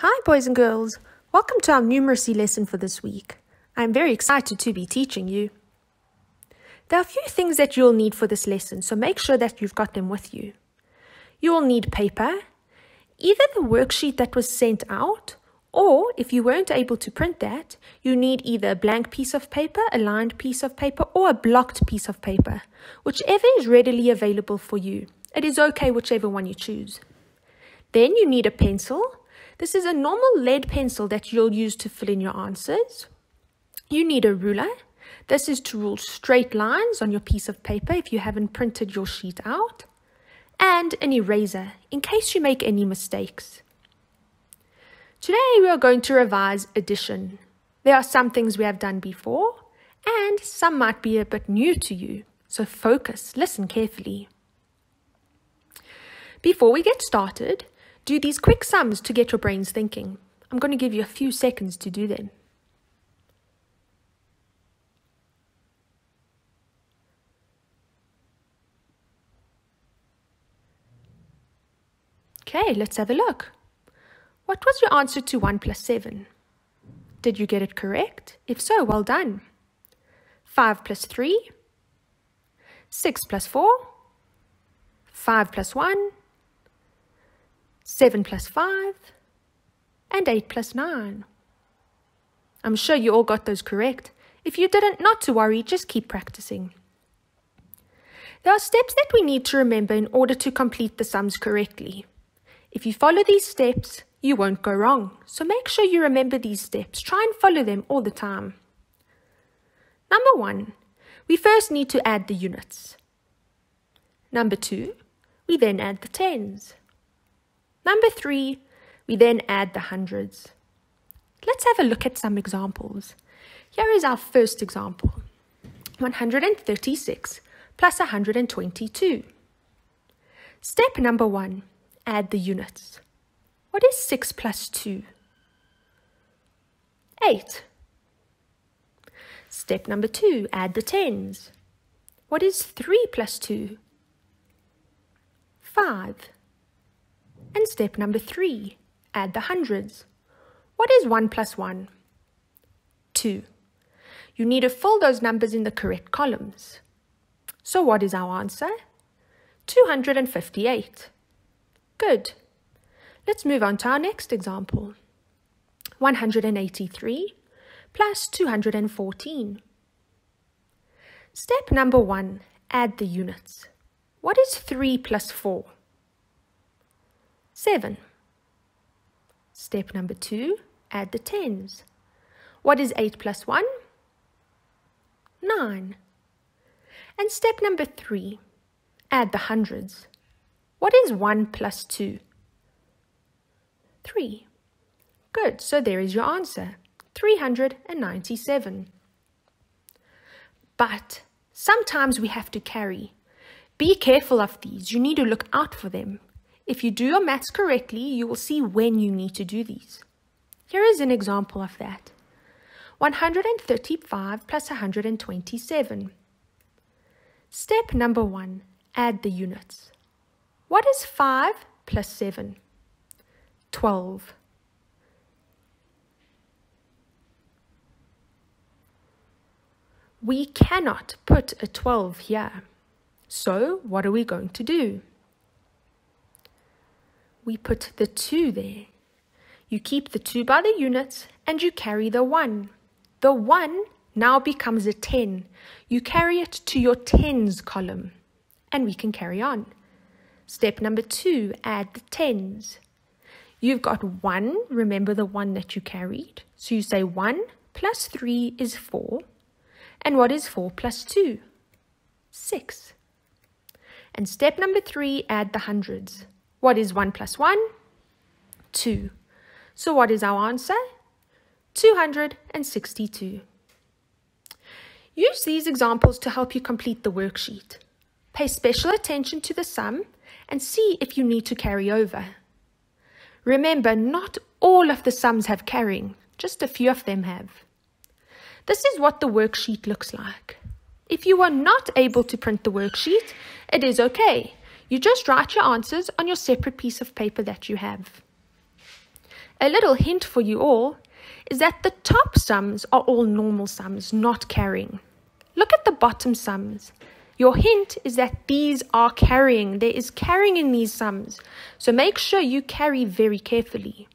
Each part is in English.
Hi, boys and girls. Welcome to our numeracy lesson for this week. I'm very excited to be teaching you. There are a few things that you'll need for this lesson, so make sure that you've got them with you. You will need paper, either the worksheet that was sent out, or if you weren't able to print that, you need either a blank piece of paper, a lined piece of paper, or a blocked piece of paper, whichever is readily available for you. It is okay whichever one you choose. Then you need a pencil, this is a normal lead pencil that you'll use to fill in your answers. You need a ruler. This is to rule straight lines on your piece of paper if you haven't printed your sheet out. And an eraser in case you make any mistakes. Today we are going to revise addition. There are some things we have done before and some might be a bit new to you. So focus, listen carefully. Before we get started, do these quick sums to get your brains thinking. I'm going to give you a few seconds to do them. Okay, let's have a look. What was your answer to 1 plus 7? Did you get it correct? If so, well done. 5 plus 3? 6 plus 4? 5 plus 1? 7 plus 5, and 8 plus 9. I'm sure you all got those correct. If you didn't, not to worry, just keep practicing. There are steps that we need to remember in order to complete the sums correctly. If you follow these steps, you won't go wrong. So make sure you remember these steps. Try and follow them all the time. Number one, we first need to add the units. Number two, we then add the tens. Number three, we then add the hundreds. Let's have a look at some examples. Here is our first example. 136 plus 122. Step number one, add the units. What is 6 plus 2? 8. Step number two, add the tens. What is 3 plus 2? 5. And step number three, add the hundreds. What is 1 plus 1? 2. You need to fill those numbers in the correct columns. So what is our answer? 258. Good. Let's move on to our next example. 183 plus 214. Step number 1, add the units. What is 3 plus 4? 7. Step number 2, add the tens. What is 8 plus 1? 9. And step number 3, add the hundreds. What is 1 plus 2? 3. Good, so there is your answer, 397. But sometimes we have to carry. Be careful of these, you need to look out for them. If you do your maths correctly, you will see when you need to do these. Here is an example of that. 135 plus 127. Step number one, add the units. What is 5 plus 7? 12. We cannot put a 12 here. So what are we going to do? We put the 2 there. You keep the 2 by the units and you carry the 1. The 1 now becomes a 10. You carry it to your tens column and we can carry on. Step number 2, add the tens. You've got 1, remember the 1 that you carried. So you say 1 plus 3 is 4. And what is 4 plus 2? 6. And step number 3, add the hundreds. What is 1 plus 1? 2. So what is our answer? 262. Use these examples to help you complete the worksheet. Pay special attention to the sum and see if you need to carry over. Remember, not all of the sums have carrying, just a few of them have. This is what the worksheet looks like. If you are not able to print the worksheet, it is okay. You just write your answers on your separate piece of paper that you have. A little hint for you all is that the top sums are all normal sums, not carrying. Look at the bottom sums. Your hint is that these are carrying. There is carrying in these sums. So make sure you carry very carefully.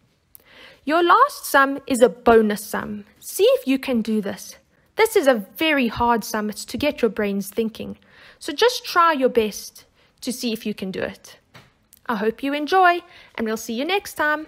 Your last sum is a bonus sum. See if you can do this. This is a very hard sum. It's to get your brains thinking. So just try your best to see if you can do it. I hope you enjoy, and we'll see you next time.